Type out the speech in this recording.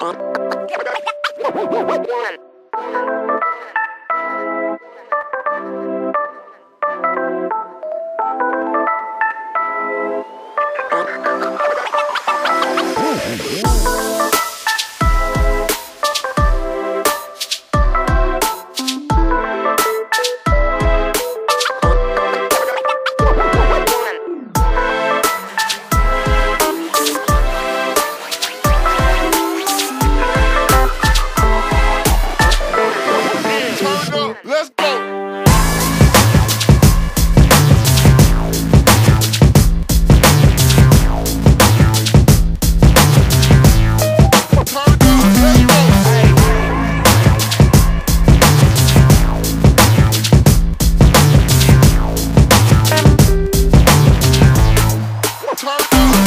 One. time.